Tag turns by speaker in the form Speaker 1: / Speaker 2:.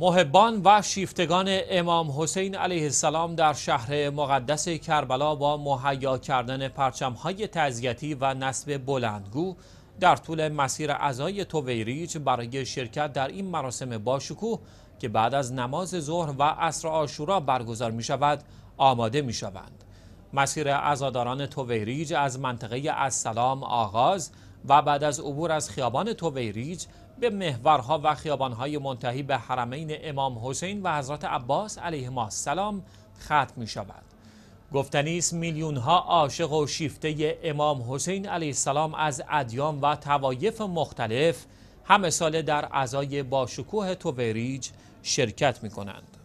Speaker 1: محبان و شیفتگان امام حسین علیه السلام در شهر مقدس کربلا با مهیا کردن پرچمهای تعذیتی و نصب بلندگو در طول مسیر عزای تویریج برای شرکت در این مراسم باشکوه که بعد از نماز ظهر و عصر آشورا برگزار می شود آماده می شوند. مسیر عزاداران تویریج از منطقه السلام آغاز و بعد از عبور از خیابان تویریج به محورها و خیابانهای منتهی به حرمین امام حسین و حضرت عباس علیه السلام ختم می شود. گفتنی است میلیون ها عاشق و شیفته امام حسین علیه السلام از ادیان و توایف مختلف همه ساله در عزای باشکوه توبریج شرکت می کنند.